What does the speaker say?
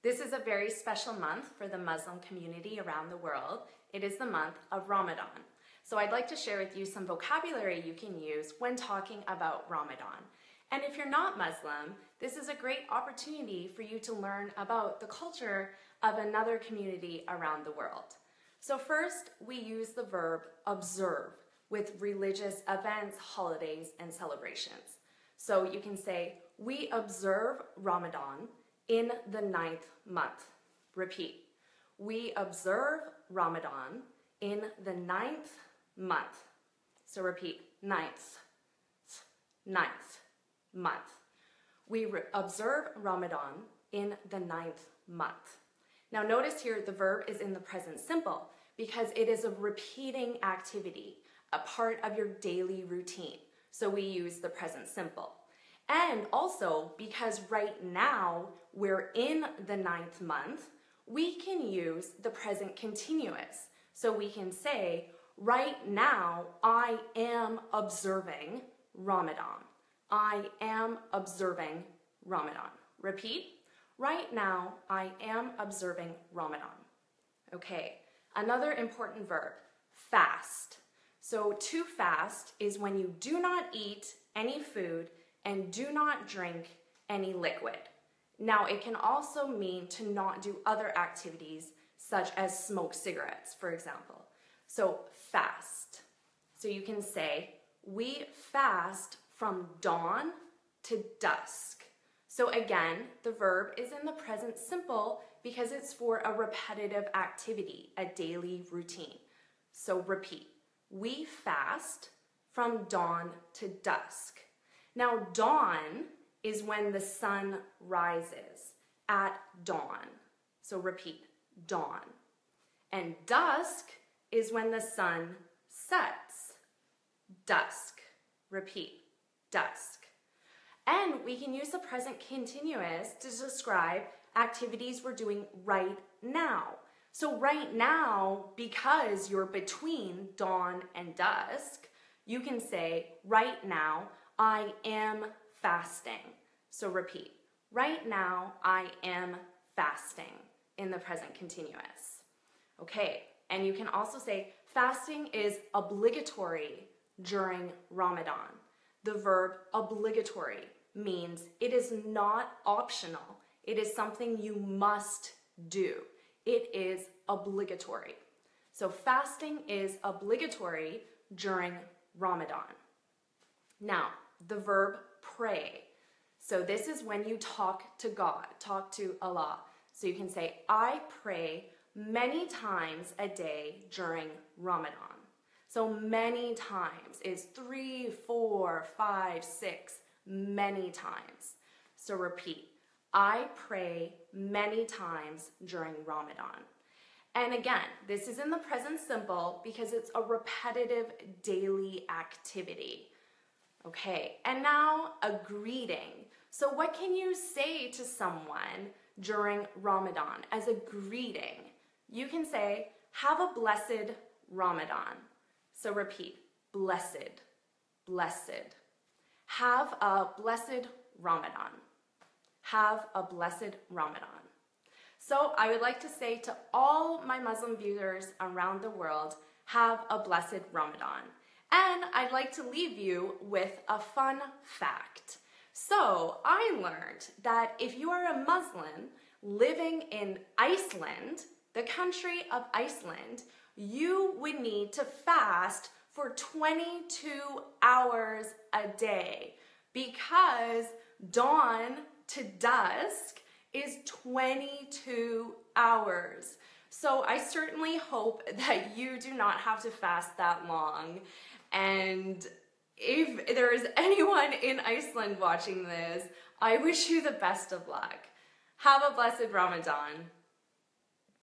This is a very special month for the Muslim community around the world. It is the month of Ramadan. So I'd like to share with you some vocabulary you can use when talking about Ramadan. And if you're not Muslim, this is a great opportunity for you to learn about the culture of another community around the world. So first, we use the verb observe with religious events, holidays, and celebrations. So you can say, we observe Ramadan in the ninth month. Repeat. We observe Ramadan in the ninth month. So repeat, ninth, ninth month. We observe Ramadan in the ninth month. Now notice here the verb is in the present simple because it is a repeating activity, a part of your daily routine. So we use the present simple. And also because right now we're in the ninth month, we can use the present continuous. So we can say, right now I am observing Ramadan. I am observing Ramadan. Repeat. Right now I am observing Ramadan. Okay, another important verb, fast. So to fast is when you do not eat any food and do not drink any liquid. Now, it can also mean to not do other activities such as smoke cigarettes, for example. So, fast. So you can say, we fast from dawn to dusk. So again, the verb is in the present simple because it's for a repetitive activity, a daily routine. So repeat, we fast from dawn to dusk. Now, dawn is when the sun rises at dawn. So repeat, dawn. And dusk is when the sun sets. Dusk. Repeat, dusk. And we can use the present continuous to describe activities we're doing right now. So right now, because you're between dawn and dusk, you can say, right now, I am fasting. So repeat. Right now, I am fasting in the present continuous. Okay, and you can also say fasting is obligatory during Ramadan. The verb obligatory means it is not optional. It is something you must do. It is obligatory. So fasting is obligatory during Ramadan. Now, the verb pray. So this is when you talk to God, talk to Allah. So you can say, I pray many times a day during Ramadan. So many times is three, four, five, six, many times. So repeat, I pray many times during Ramadan. And again, this is in the present simple because it's a repetitive daily activity. Okay, and now a greeting. So, what can you say to someone during Ramadan as a greeting? You can say, Have a blessed Ramadan. So, repeat, blessed, blessed. Have a blessed Ramadan. Have a blessed Ramadan. So, I would like to say to all my Muslim viewers around the world, have a blessed Ramadan. And I'd like to leave you with a fun fact. So I learned that if you are a Muslim living in Iceland, the country of Iceland, you would need to fast for 22 hours a day because dawn to dusk is 22 hours. So I certainly hope that you do not have to fast that long and if there is anyone in Iceland watching this, I wish you the best of luck. Have a blessed Ramadan.